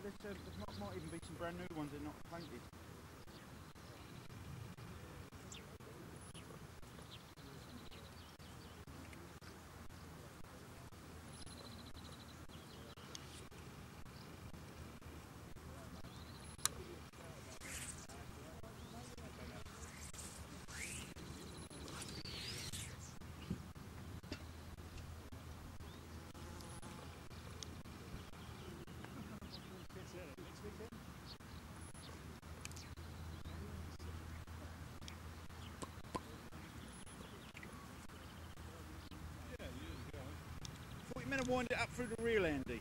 there's, uh, there might, might even be some brand new ones that are not painted. To wind it up through the reel, Andy.